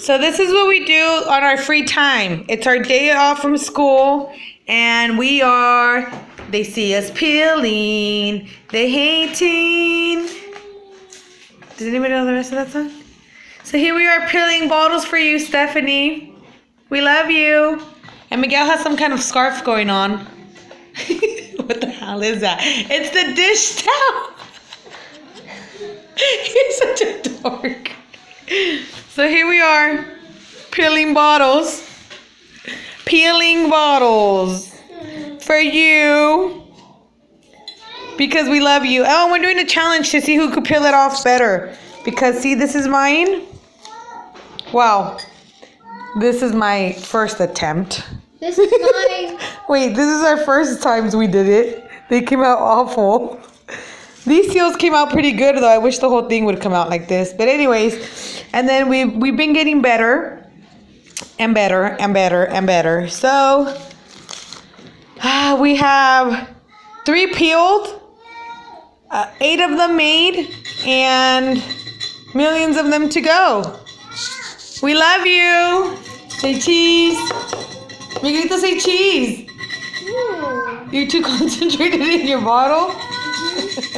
So this is what we do on our free time. It's our day off from school, and we are. They see us peeling. They hating. Does anybody know the rest of that song? So here we are peeling bottles for you, Stephanie. We love you. And Miguel has some kind of scarf going on. what the hell is that? It's the dish towel. He's such a dork. So here we are, peeling bottles. Peeling bottles for you. Because we love you. Oh, we're doing a challenge to see who could peel it off better. Because see, this is mine. Wow. This is my first attempt. This is mine. Wait, this is our first times we did it. They came out awful. These seals came out pretty good though. I wish the whole thing would come out like this. But anyways, and then we we've been getting better and better and better and better. So ah, we have three peeled, uh, eight of them made, and millions of them to go. We love you. Say cheese. Miguelito, say cheese. You're too concentrated in your bottle.